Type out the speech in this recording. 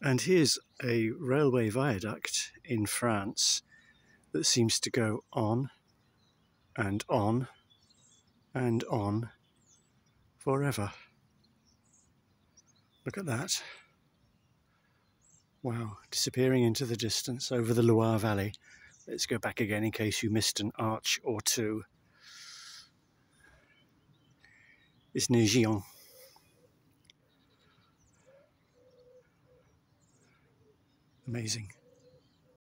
And here's a railway viaduct in France that seems to go on and on and on forever. Look at that. Wow, disappearing into the distance over the Loire Valley. Let's go back again in case you missed an arch or two. It's near Gien. Amazing.